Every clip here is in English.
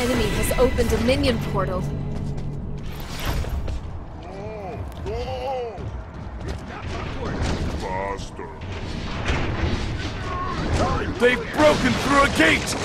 Enemy has opened a minion portal. They've broken through a gate!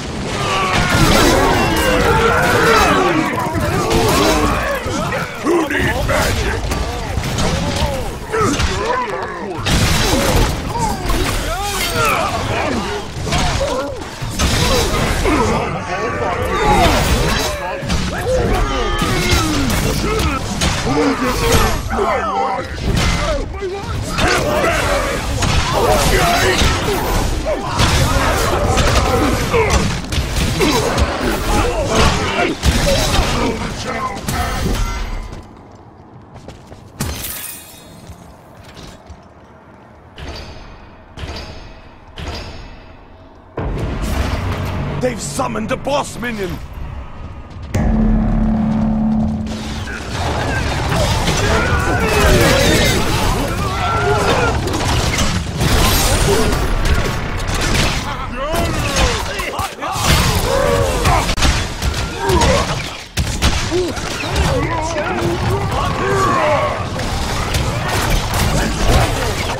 Summoned a boss minion!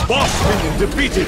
Boss minion defeated!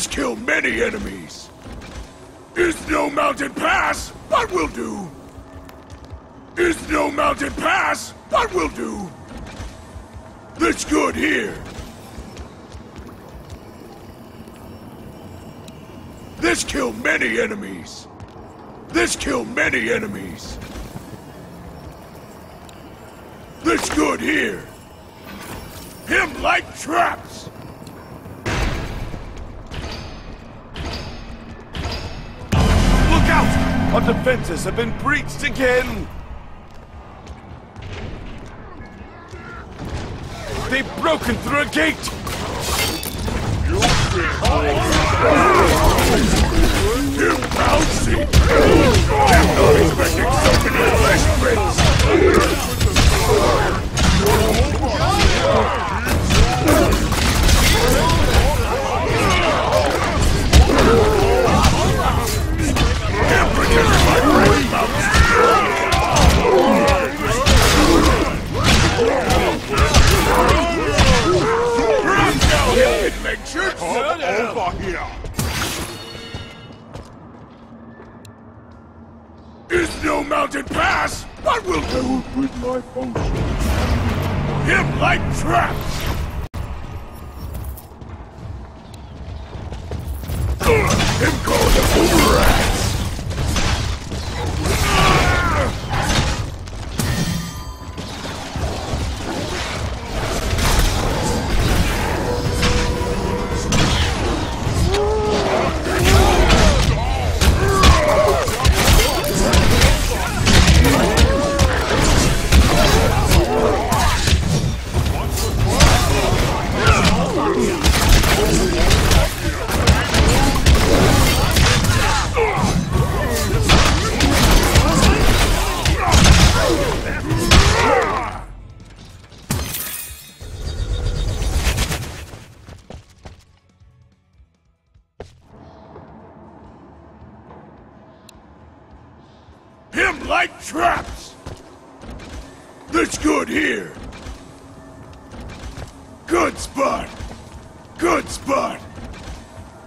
This killed many enemies. Is no mountain pass, but will do. Is no mountain pass, but will do. That's good here. This killed many enemies. This killed many enemies. This good here. Him like traps. Our defenses have been breached again! They've broken through a gate! Him bouncy. I'm not expecting so many flesh prints. Not over here. Is no mountain pass, but will do with my potion. Him like traps. That's good here. Good spot. Good spot.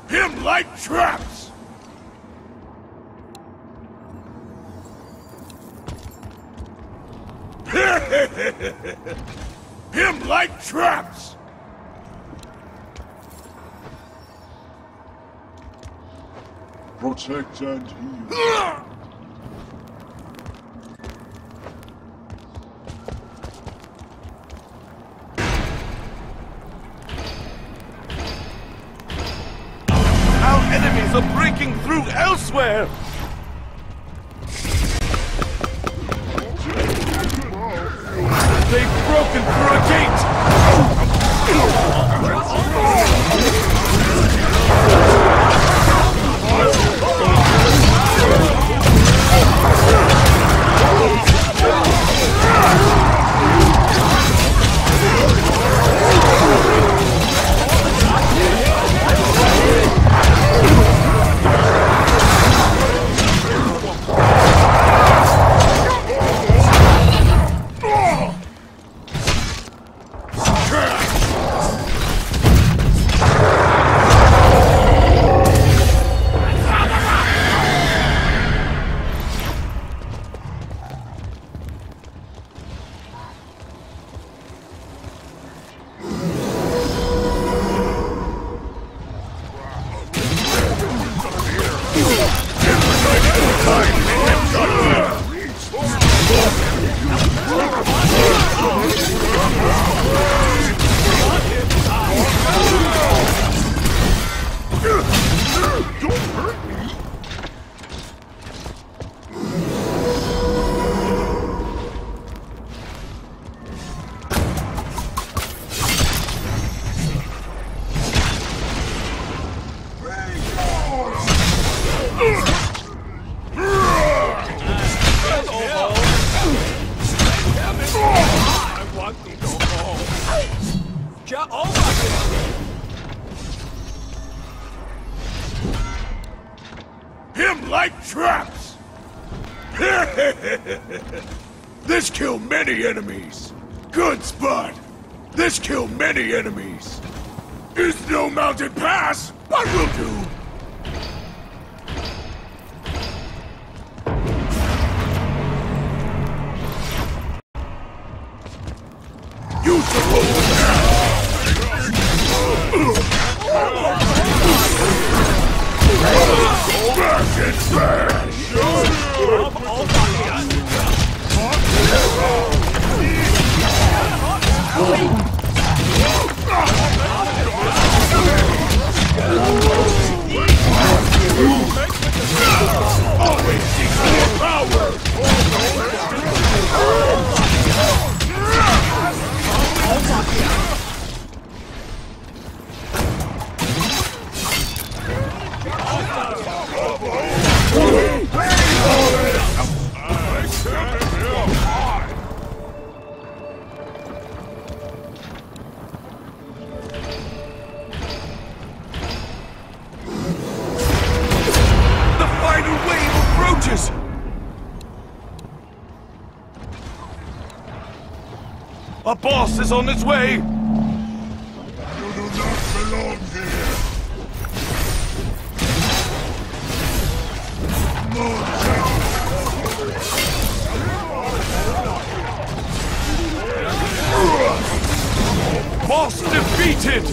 Him like traps. Him like traps. Protect and heal. Ugh! breaking through elsewhere! They've broken through a gate! Him traps! this kill many enemies. Good spot. This kill many enemies. Is no mountain pass, but will do. A boss is on its way! You do not belong here! Boss defeated!